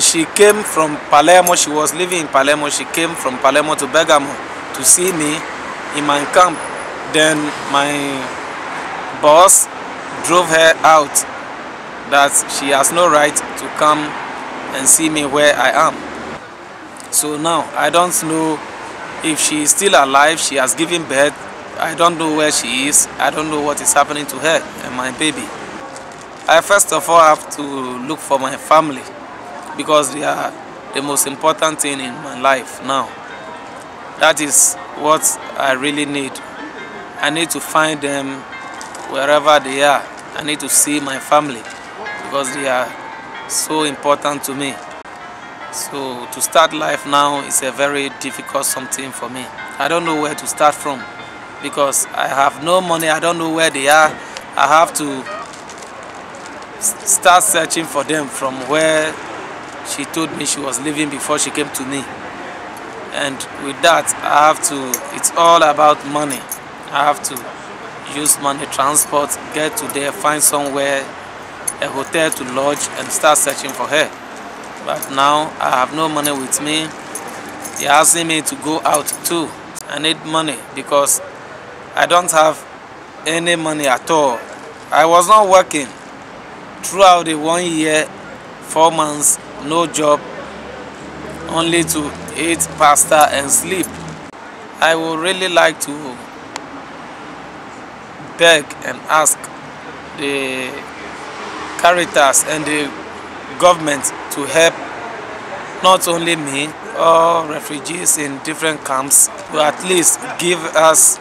She came from Palermo. She was living in Palermo. She came from Palermo to Bergamo to see me in my camp. Then my boss drove her out that she has no right to come and see me where I am. So now I don't know if she is still alive. She has given birth. I don't know where she is. I don't know what is happening to her and my baby. I first of all have to look for my family because they are the most important thing in my life now. That is what I really need. I need to find them wherever they are. I need to see my family because they are so important to me. So to start life now is a very difficult something for me. I don't know where to start from because I have no money. I don't know where they are. I have to start searching for them from where she told me she was living before she came to me. And with that, I have to, it's all about money. I have to use money, transport, get to there, find somewhere, a hotel to lodge and start searching for her. But now I have no money with me. They're asking me to go out too. I need money because I don't have any money at all. I was not working throughout the one year, four months, no job, only to eat pasta and sleep. I would really like to beg and ask the Caritas and the government to help not only me or refugees in different camps, but at least give us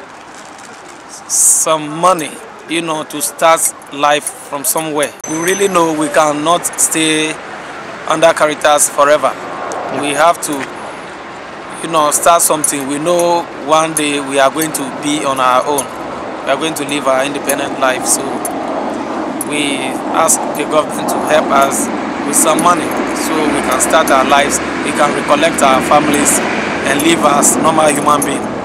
some money, you know, to start life from somewhere. We really know we cannot stay under forever. We have to, you know, start something. We know one day we are going to be on our own. We are going to live our independent life. So we ask the government to help us with some money so we can start our lives, we can recollect our families and live as normal human beings.